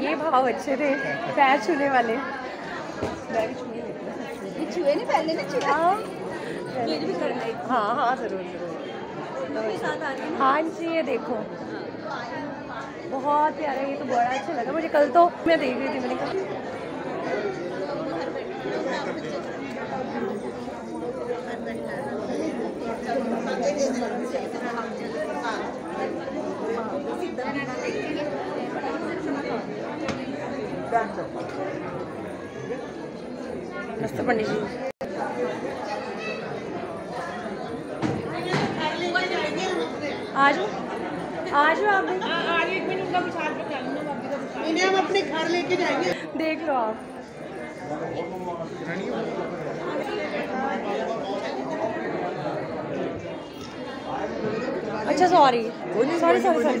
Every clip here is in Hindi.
ये भाव अच्छे थे पैर छूने वाले। छुए नहीं पहले छुआ हाँ। भी करना है। हाँ हाँ ज़रूर ज़रूर। तो है हाँ जी ये देखो। बहुत प्यारा ये तो बड़ा अच्छा लगा मुझे। कल तो मैं देख रही थी मैंने कहा विचार पर चलना भाभी का विचार इन्हें हम अपने घर लेके जाएँगे। देख लो आप। अच्छा सॉरी सॉरी सॉरी सॉरी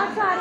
बहुत सारी